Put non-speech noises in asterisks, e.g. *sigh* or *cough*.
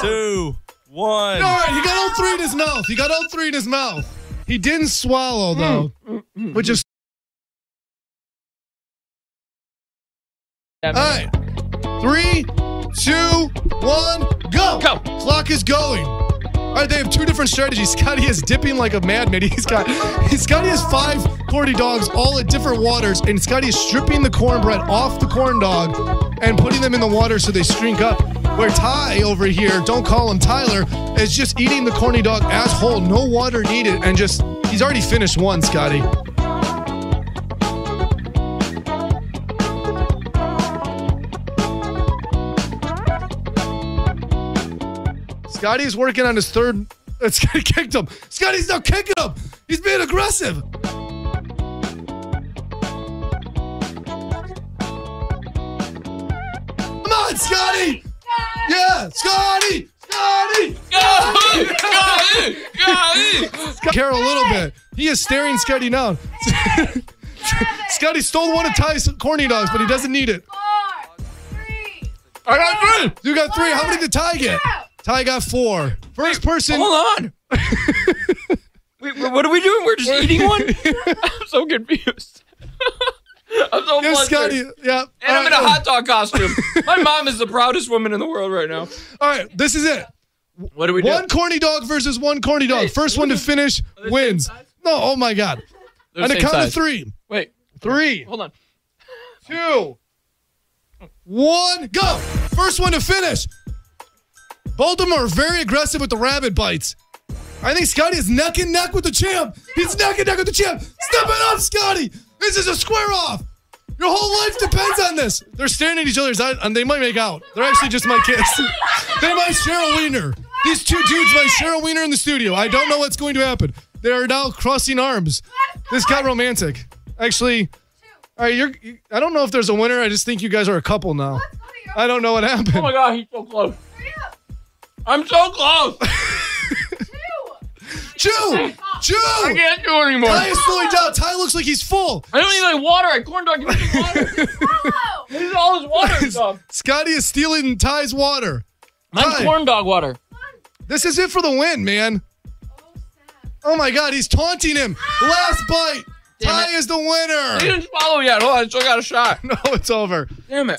two, one. All right, he got all three in his mouth. He got all three in his mouth. He didn't swallow though, which is all right. Three, two, one, go. Go. Clock is going. All right, they have two different strategies. *laughs* Scotty is dipping like a madman. He's got, *laughs* Scotty has five corny dogs all at different waters, and Scotty is stripping the cornbread off the corn dog and putting them in the water so they shrink up. Where Ty over here, don't call him Tyler, is just eating the corny dog as whole, no water needed, and just he's already finished one, Scotty. Scotty's working on his third. *laughs* Scotty kicked him. Scotty's now kicking him. He's being aggressive. Come on, Scotty. Yeah, Scotty. Scotty. Scotty! Scotty! Scotty! Care a little bit. He is staring Scotty down. Scotty stole one of Ty's corny dogs, but he doesn't need it. I got three. You got three. How many did Ty get? Ty got four. First person. Hold on. *laughs* Wait, what are we doing? We're just eating one? *laughs* *laughs* I'm so confused. I'm so Give flustered. Scotty. Yeah. And I'm in a hot dog costume. *laughs* My mom is the proudest woman in the world right now. All right, this is it. What do we do? One corny dog versus one corny dog. Hey, First one to finish wins. No, oh my God. They're On the the count size. of three. Wait, Three, hold on. two, one, go. First one to finish. Both of them are very aggressive with the rabbit bites. I think Scotty is neck and neck with the champ. He's neck and neck with the champ. Step it up, Scotty. This is a square off. Your whole life depends on this. They're staring at each other's eyes, and they might make out. They're actually just my kids. *laughs* they might share a wiener. These two dudes might share a wiener in the studio. I don't know what's going to happen. They are now crossing arms. This got romantic. Actually, all right, you're. You, I don't know if there's a winner. I just think you guys are a couple now. I don't know what oh happened. Oh my god, he's so close. I'm so close. *laughs* Chew! I can't do it anymore. Ty is slowing down. Ty looks like he's full. I don't need like water. I corn dog. Give me some water. This is all his water and stuff. Scotty is stealing Ty's water. Mine's Ty. corn dog water. This is it for the win, man. Oh, oh my God, he's taunting him. Last bite. Damn Ty it. is the winner. He winner. didn't swallow yet. Hold on, I still got a shot. *laughs* No, it's over. Damn it.